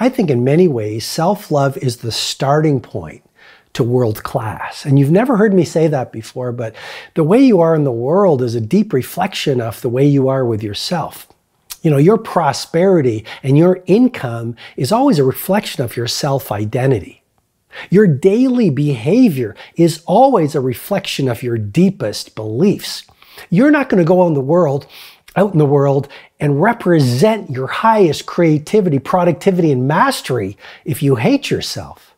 I think in many ways, self love is the starting point to world class. And you've never heard me say that before, but the way you are in the world is a deep reflection of the way you are with yourself. You know, your prosperity and your income is always a reflection of your self identity. Your daily behavior is always a reflection of your deepest beliefs. You're not going to go out in the world, out in the world and represent your highest creativity, productivity, and mastery if you hate yourself.